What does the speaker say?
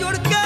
your